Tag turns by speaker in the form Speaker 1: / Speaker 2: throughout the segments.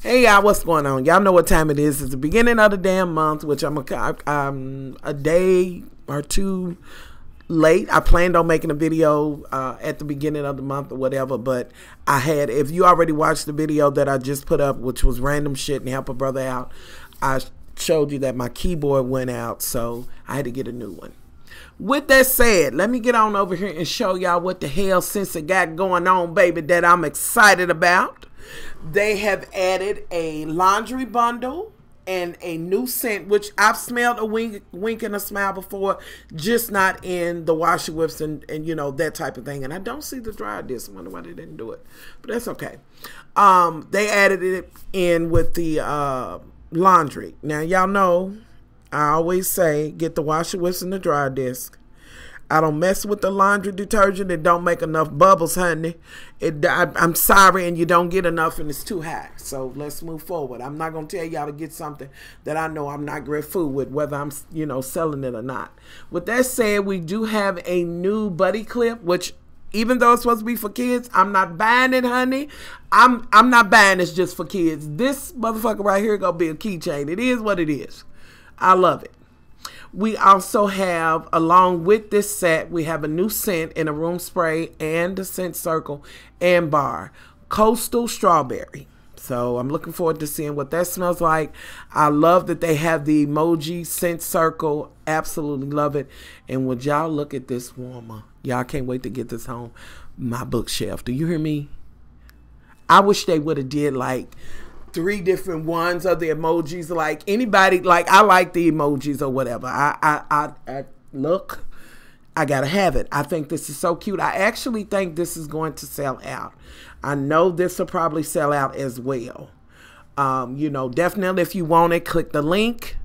Speaker 1: Hey y'all, what's going on? Y'all know what time it is. It's the beginning of the damn month, which I'm a, um, a day or two late. I planned on making a video uh, at the beginning of the month or whatever, but I had, if you already watched the video that I just put up, which was random shit and help a brother out, I showed you that my keyboard went out, so I had to get a new one. With that said, let me get on over here and show y'all what the hell Scentsy got going on, baby, that I'm excited about. They have added a laundry bundle and a new scent, which I've smelled a wink, wink and a smile before, just not in the Washer Whiffs and, and you know that type of thing. And I don't see the dry disc. I wonder why they didn't do it, but that's okay. Um, they added it in with the uh, laundry. Now y'all know I always say get the Washer Whiffs and the dry disc. I don't mess with the laundry detergent. It don't make enough bubbles, honey. It, I, am sorry, and you don't get enough, and it's too high. So let's move forward. I'm not gonna tell y'all to get something that I know I'm not great food with, whether I'm you know selling it or not. With that said, we do have a new buddy clip, which even though it's supposed to be for kids, I'm not buying it, honey. I'm I'm not buying this just for kids. This motherfucker right here gonna be a keychain. It is what it is. I love it. We also have, along with this set, we have a new scent in a room spray and a scent circle and bar. Coastal Strawberry. So I'm looking forward to seeing what that smells like. I love that they have the emoji scent circle. Absolutely love it. And would y'all look at this warmer? Y'all can't wait to get this home. My bookshelf. Do you hear me? I wish they would have did like three different ones of the emojis. Like anybody, like I like the emojis or whatever. I, I, I, I look, I gotta have it. I think this is so cute. I actually think this is going to sell out. I know this will probably sell out as well. Um, you know, definitely if you want it, click the link.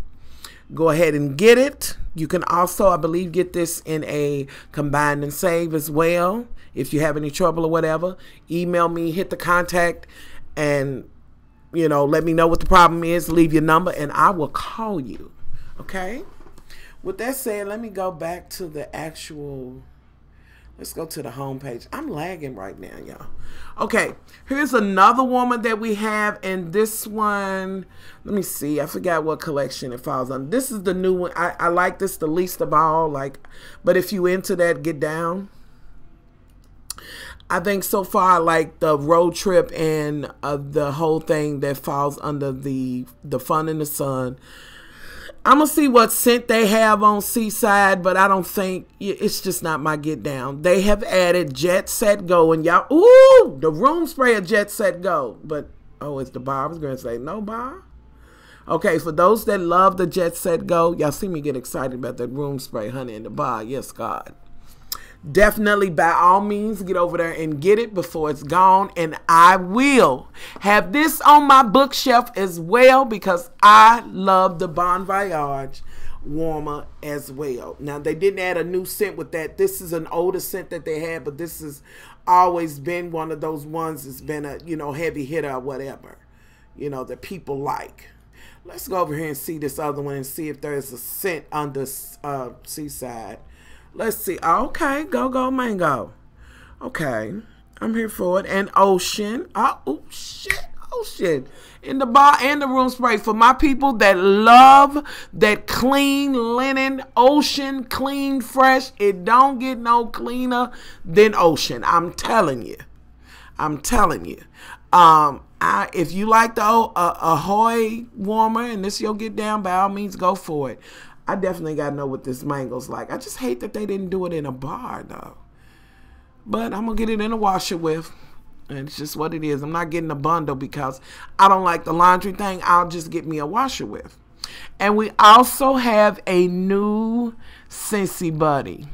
Speaker 1: Go ahead and get it. You can also, I believe, get this in a combine and save as well. If you have any trouble or whatever, email me, hit the contact, and you know, let me know what the problem is, leave your number, and I will call you. Okay? With that said, let me go back to the actual. Let's go to the homepage. I'm lagging right now, y'all. Okay, here's another woman that we have, and this one, let me see. I forgot what collection it falls on. This is the new one. I, I like this the least of all. Like, but if you into that, get down. I think so far, like the road trip and uh, the whole thing that falls under the the fun in the sun. I'm gonna see what scent they have on Seaside, but I don't think it's just not my get down. They have added Jet Set Go, and y'all, ooh, the room spray of Jet Set Go. But oh, it's the bar. I was gonna say no bar. Okay, for those that love the Jet Set Go, y'all see me get excited about that room spray, honey, in the bar. Yes, God definitely by all means get over there and get it before it's gone and i will have this on my bookshelf as well because i love the bon voyage warmer as well. Now they didn't add a new scent with that. This is an older scent that they had but this has always been one of those ones that's been a you know heavy hitter or whatever you know that people like. Let's go over here and see this other one and see if there's a scent under uh, seaside Let's see. Okay, go go mango. Okay, I'm here for it. And ocean. Oh, oh shit, ocean. In the bar and the room spray for my people that love that clean linen. Ocean clean fresh. It don't get no cleaner than ocean. I'm telling you. I'm telling you. Um I, if you like the uh, ahoy warmer and this you'll get down by all means go for it I definitely got to know what this mango's like. I just hate that they didn't do it in a bar, though. But I'm going to get it in a Washer Whiffs. And it's just what it is. I'm not getting a bundle because I don't like the laundry thing. I'll just get me a Washer Whiffs. And we also have a new Scentsy Buddy.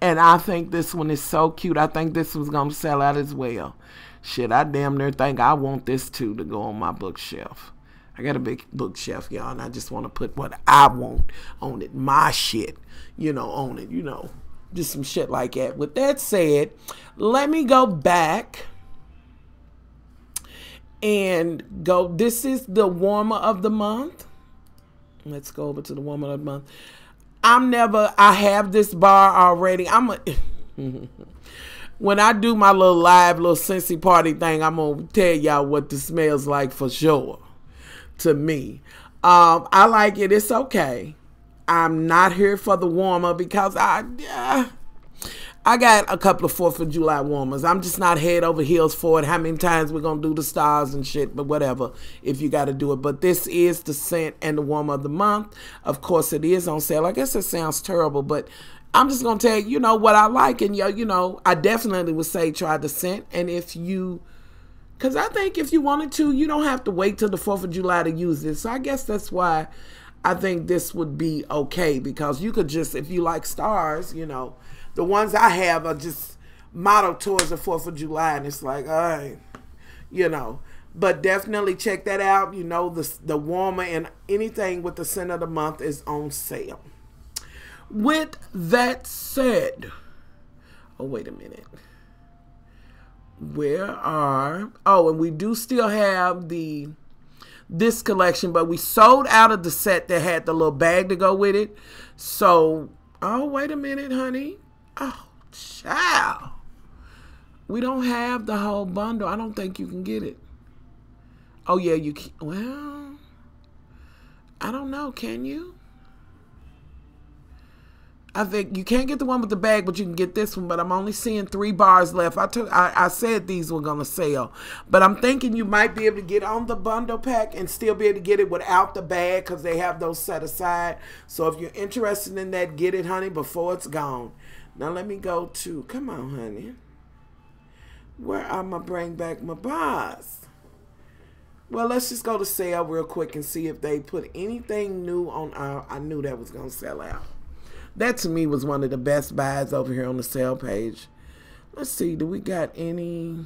Speaker 1: And I think this one is so cute. I think this one's going to sell out as well. Shit, I damn near think I want this too to go on my bookshelf. I got a big bookshelf, y'all, and I just want to put what I want on it, my shit, you know, on it, you know, just some shit like that. With that said, let me go back and go. This is the warmer of the month. Let's go over to the warmer of the month. I'm never, I have this bar already. I'm a. when I do my little live little Scentsy party thing, I'm gonna tell y'all what this smells like for sure. To me, um, I like it. It's okay. I'm not here for the warmer because I, I got a couple of Fourth of July warmers. I'm just not head over heels for it. How many times we're gonna do the stars and shit, but whatever. If you got to do it, but this is the scent and the warmer of the month. Of course, it is on sale. I guess it sounds terrible, but I'm just gonna tell you, you know what I like, and yo, you know, I definitely would say try the scent. And if you, because I think if you wanted to, you don't have to wait till the Fourth of July to use this. So I guess that's why I think this would be okay because you could just, if you like stars, you know the ones I have are just modeled towards the Fourth of July, and it's like, all right, you know. But definitely check that out. You know, the the warmer and anything with the scent of the month is on sale. With that said, oh wait a minute. Where are oh, and we do still have the this collection, but we sold out of the set that had the little bag to go with it. So, oh wait a minute, honey. Oh, child. We don't have the whole bundle. I don't think you can get it. Oh, yeah, you can. Well, I don't know. Can you? I think you can't get the one with the bag, but you can get this one. But I'm only seeing three bars left. I took, I, I said these were gonna sell, but I'm thinking you might be able to get on the bundle pack and still be able to get it without the bag because they have those set aside. So if you're interested in that, get it, honey, before it's gone. Now let me go to, come on, honey. Where going to bring back my bars. Well, let's just go to sale real quick and see if they put anything new on our, I knew that was going to sell out. That to me was one of the best buys over here on the sale page. Let's see, do we got any,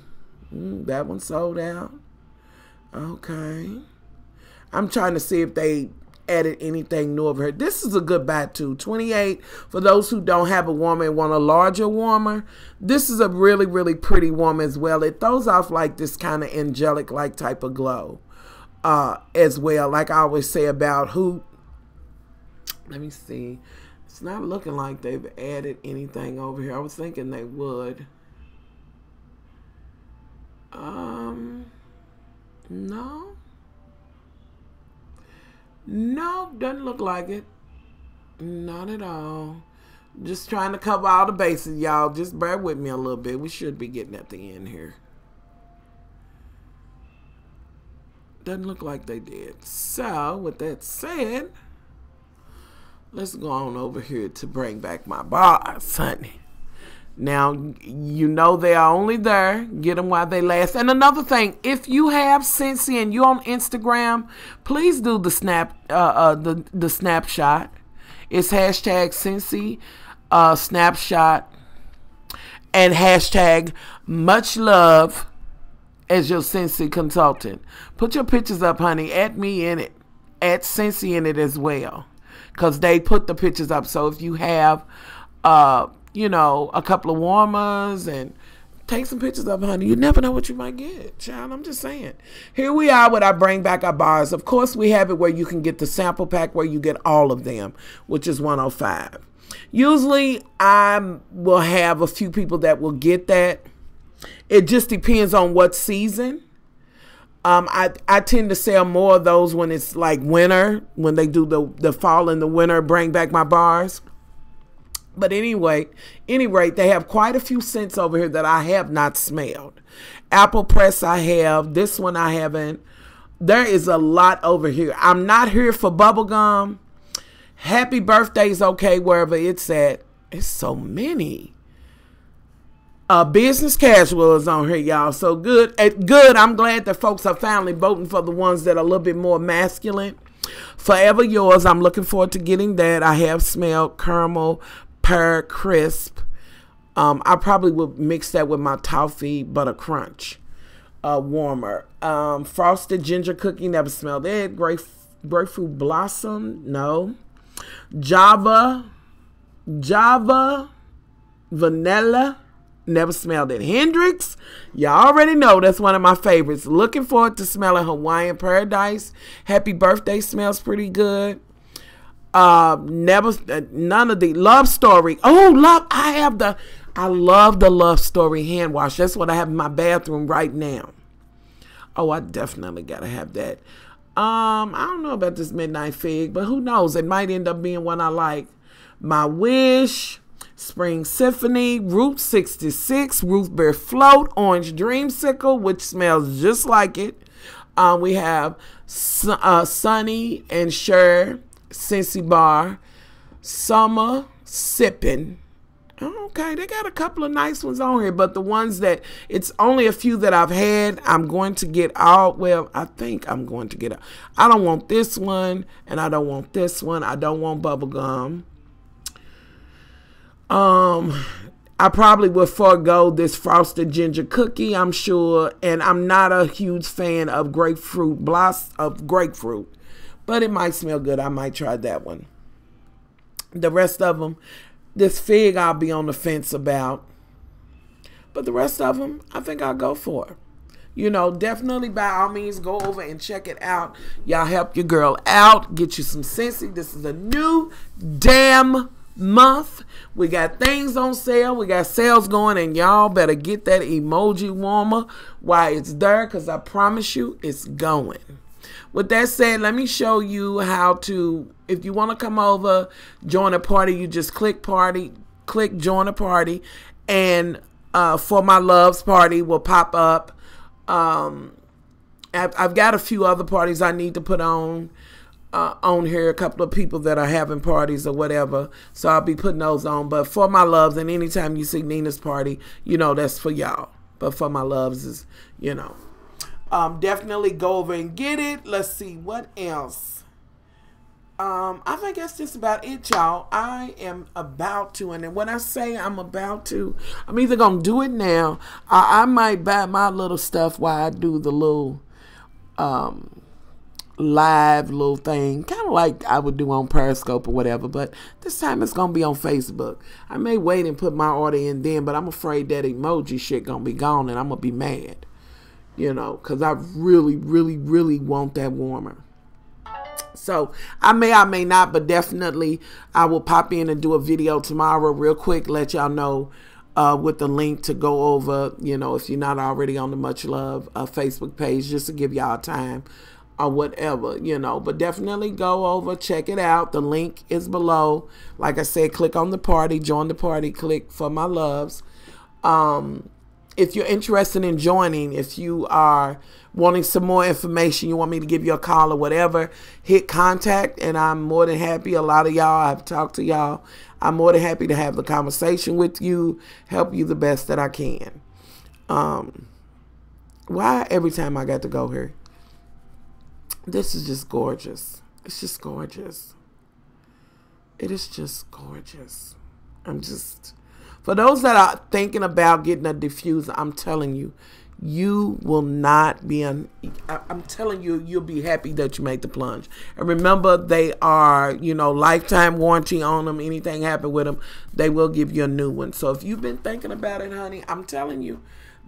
Speaker 1: mm, that one sold out? Okay. I'm trying to see if they added anything new over here. This is a good buy too. 28 for those who don't have a warmer and want a larger warmer. This is a really, really pretty warmer as well. It throws off like this kind of angelic like type of glow uh, as well. Like I always say about who, let me see. It's not looking like they've added anything over here. I was thinking they would. Um, no. No, doesn't look like it. Not at all. Just trying to cover all the bases, y'all. Just bear with me a little bit. We should be getting at the end here. Doesn't look like they did. So, with that said, let's go on over here to bring back my bars, honey. Now, you know they are only there. Get them while they last. And another thing, if you have Scentsy and you're on Instagram, please do the snap, uh, uh, the the snapshot. It's hashtag Scentsy uh, snapshot and hashtag much love as your Scentsy consultant. Put your pictures up, honey. Add me in it. Add Scentsy in it as well, cause they put the pictures up. So if you have uh you know, a couple of warmers and take some pictures of honey. You never know what you might get, child. I'm just saying. Here we are with our bring back our bars. Of course, we have it where you can get the sample pack where you get all of them, which is 105. Usually, I will have a few people that will get that. It just depends on what season. Um, I, I tend to sell more of those when it's like winter, when they do the, the fall and the winter, bring back my bars. But anyway, any rate, they have quite a few scents over here that I have not smelled. Apple Press I have. This one I haven't. There is a lot over here. I'm not here for bubblegum. Happy birthday's okay wherever it's at. It's so many. Uh, business casual is on here, y'all. So good. Uh, good. I'm glad that folks are finally voting for the ones that are a little bit more masculine. Forever yours. I'm looking forward to getting that. I have smelled caramel pear crisp. Um, I probably would mix that with my toffee butter crunch uh, warmer. Um, frosted ginger cookie, never smelled it. Grape, grapefruit blossom, no. Java, Java, vanilla, never smelled it. Hendrix, y'all already know that's one of my favorites. Looking forward to smelling Hawaiian Paradise. Happy birthday smells pretty good. Uh, never, uh, none of the love story. Oh, love! I have the, I love the Love Story hand wash. That's what I have in my bathroom right now. Oh, I definitely gotta have that. Um, I don't know about this Midnight Fig, but who knows? It might end up being one I like. My Wish, Spring Symphony, Route 66, Root Beer Float, Orange Dreamsicle, which smells just like it. Um, we have uh, Sonny and Cher, Scentsy Bar, Summer Sippin', Okay, they got a couple of nice ones on here, but the ones that it's only a few that I've had, I'm going to get out. Well, I think I'm going to get out. I don't want this one, and I don't want this one. I don't want bubblegum. Um, I probably would forego this frosted ginger cookie, I'm sure, and I'm not a huge fan of grapefruit blossom of grapefruit, but it might smell good. I might try that one. The rest of them, this fig I'll be on the fence about. But the rest of them, I think I'll go for. You know, definitely by all means go over and check it out. Y'all help your girl out. Get you some Scentsy. This is a new damn month. We got things on sale. We got sales going, and y'all better get that emoji warmer while it's there because I promise you it's going. With that said, let me show you how to, if you want to come over, join a party, you just click party, click join a party, and uh, for my loves party will pop up. Um, I've, I've got a few other parties I need to put on. Uh, on here a couple of people that are having parties or whatever so i'll be putting those on but for my loves and anytime you see nina's party you know that's for y'all but for my loves is you know um, definitely go over and get it. Let's see what else. Um, I think that's just about it, y'all. I am about to, and when I say I'm about to, I'm either gonna do it now. I, I might buy my little stuff while I do the little um, live little thing, kind of like I would do on Periscope or whatever. But this time it's gonna be on Facebook. I may wait and put my order in then, but I'm afraid that emoji shit gonna be gone, and I'm gonna be mad you know, because I really, really, really want that warmer. So I may, I may not, but definitely I will pop in and do a video tomorrow real quick, let y'all know uh, with the link to go over, you know, if you're not already on the Much Love uh, Facebook page, just to give y'all time or whatever, you know. But definitely go over, check it out. The link is below. Like I said, click on the party, join the party, click for my loves. Um, if you're interested in joining, if you are wanting some more information, you want me to give you a call or whatever, hit contact and I'm more than happy. A lot of y'all, I've talked to y'all. I'm more than happy to have the conversation with you, help you the best that I can. Um, why every time I got to go here? This is just gorgeous. It's just gorgeous. It is just gorgeous. I'm just for those that are thinking about getting a diffuser, I'm telling you, you will not be un- I'm telling you, you'll be happy that you made the plunge. And remember, they are, you know, lifetime warranty on them. Anything happen with them, they will give you a new one. So if you've been thinking about it, honey, I'm telling you,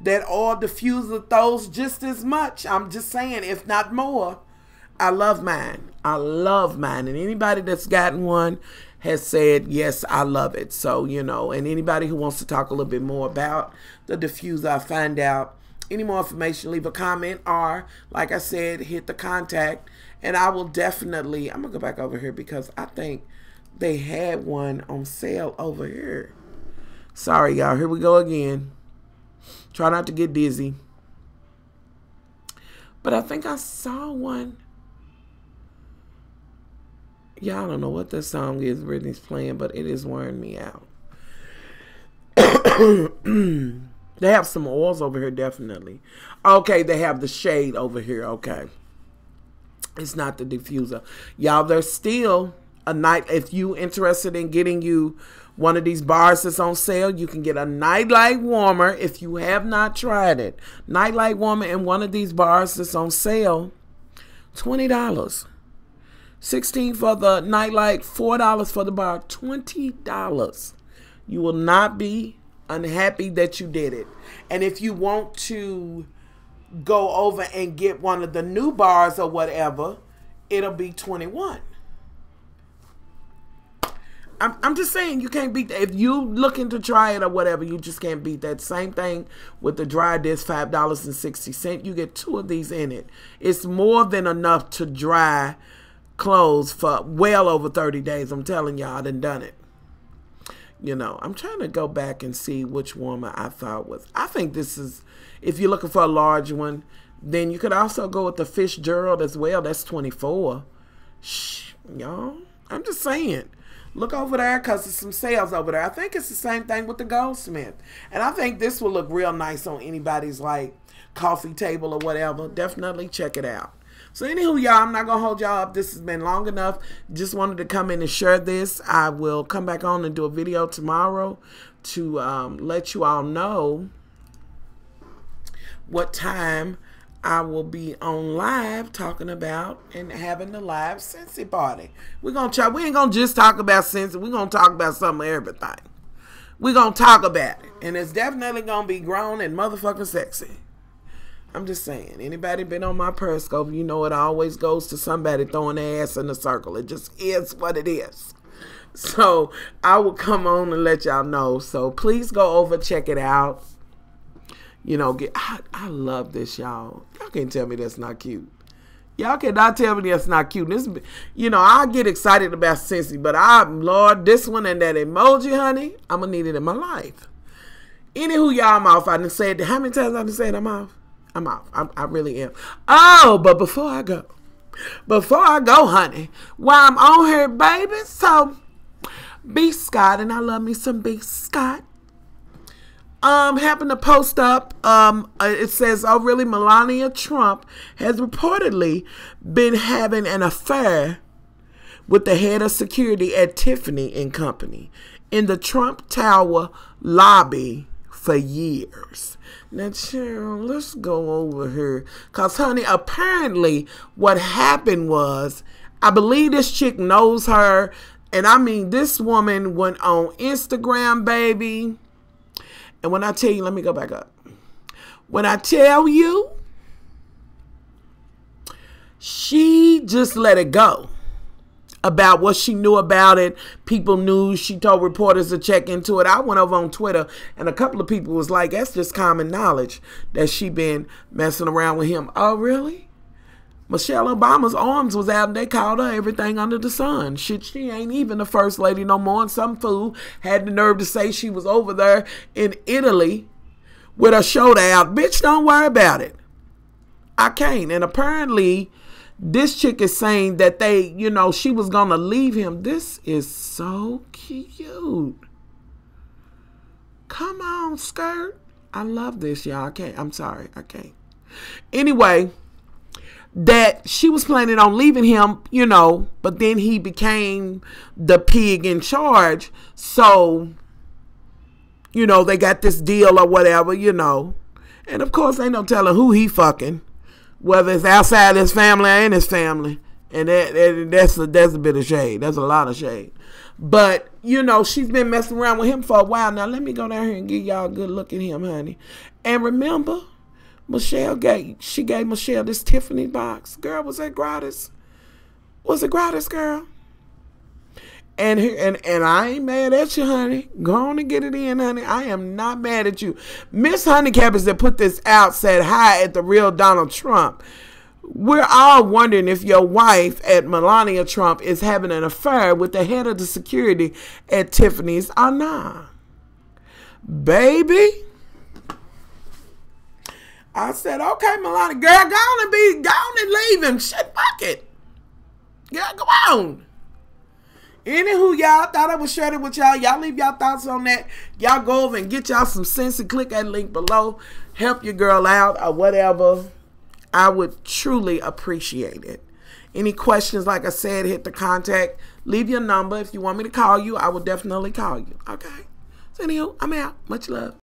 Speaker 1: that oil diffuser throws just as much. I'm just saying, if not more. I love mine. I love mine. And anybody that's gotten one has said, yes, I love it. So, you know, and anybody who wants to talk a little bit more about the diffuser, I find out any more information, leave a comment or, like I said, hit the contact. And I will definitely, I'm going to go back over here because I think they had one on sale over here. Sorry, y'all. Here we go again. Try not to get dizzy. But I think I saw one Y'all don't know what the song is Britney's playing, but it is wearing me out. they have some oils over here, definitely. Okay, they have the shade over here. Okay. It's not the diffuser. Y'all, there's still a night. If you interested in getting you one of these bars that's on sale, you can get a nightlight warmer if you have not tried it. Nightlight warmer in one of these bars that's on sale, $20. 16 for the nightlight, $4 for the bar, $20. You will not be unhappy that you did it. And if you want to go over and get one of the new bars or whatever, it'll be 21. I'm, I'm just saying you can't beat that. If you looking to try it or whatever, you just can't beat that. Same thing with the dry disc, five dollars and sixty cent. You get two of these in it. It's more than enough to dry clothes for well over thirty days. I'm telling y'all, I done done it. You know, I'm trying to go back and see which warmer I thought was. I think this is, if you're looking for a large one, then you could also go with the Fitzgerald as well. That's 24. Shh, y'all. I'm just saying. Look over there because there's some sales over there. I think it's the same thing with the Goldsmith. And I think this will look real nice on anybody's like coffee table or whatever. Definitely check it out. So anywho, y'all, I'm not gonna hold y'all up. This has been long enough. Just wanted to come in and share this. I will come back on and do a video tomorrow to um, let you all know what time I will be on live talking about and having the live Scentsy party. We're gonna try. We ain't gonna just talk about Scentsy. We're gonna talk about some of everything. We're gonna talk about it, and it's definitely gonna be grown and motherfucking sexy. I'm just saying. Anybody been on my Periscope, you know it always goes to somebody throwing their ass in a circle. It just is what it is. So I will come on and let y'all know. So please go over check it out you know, get I, I love this, y'all. Y'all can't tell me that's not cute. Y'all cannot tell me that's not cute. This, you know, I get excited about Scentsy, but I, Lord, this one and that emoji, honey, I'm gonna need it in my life. Anywho, y'all, I'm off. I didn't say it. How many times I didn't say it? I'm off. I'm off. I'm, I really am. Oh, but before I go, before I go, honey, while I'm on here, baby, so B Scott, and I love me some B Scott um, happened to post up. Um, uh, it says, "Oh, really? Melania Trump has reportedly been having an affair with the head of security at Tiffany and Company in the Trump Tower lobby for years." Now, Cheryl, let's go over here, cause honey, apparently what happened was, I believe this chick knows her, and I mean, this woman went on Instagram, baby. And when I tell you, let me go back up. When I tell you, she just let it go about what she knew about it. People knew. She told reporters to check into it. I went over on Twitter, and a couple of people was like, "That's just common knowledge that she been messing around with him." Oh, really? Michelle Obama's arms was out and they called her everything under the sun. Shit, she ain't even the first lady no more. And some fool had the nerve to say she was over there in Italy with a showdown. Bitch, don't worry about it. I can't. And apparently, this chick is saying that they, you know, she was going to leave him. This is so cute. Come on, skirt. I love this, y'all. I can't. I'm sorry. I can't. Anyway that she was planning on leaving him, you know, but then he became the pig in charge. So, you know, they got this deal or whatever, you know. And of course, ain't no telling who he fucking, whether it's outside his family or in his family. And that, that that's a, that's a bit of shade. That's a lot of shade. But, you know, she's been messing around with him for a while. Now, let me go down here and give y'all a good look at him, honey. And remember, Michelle gave she gave Michelle this Tiffany box. Girl, was it gratis? Was it gratis, girl? And and and I ain't mad at you, honey. Go on and get it in, honey. I am not mad at you. Miss Honeycappers that put this out said hi at the real Donald Trump. We're all wondering if your wife at Melania Trump is having an affair with the head of the security at Tiffany's or not. Baby. I said, okay, Melania, girl, go on and be, go on and leave him. Shit, fuck it. Yeah, go on. Anywho, y'all thought I share it with y'all. Y'all leave y'all thoughts on that. Y'all go over and get y'all some sense and click that link below. Help your girl out or whatever. I would truly appreciate it. Any questions, like I said, hit the contact. Leave your number. If you want me to call you, I will definitely call you. Okay. So, anywho, I'm out. Much love.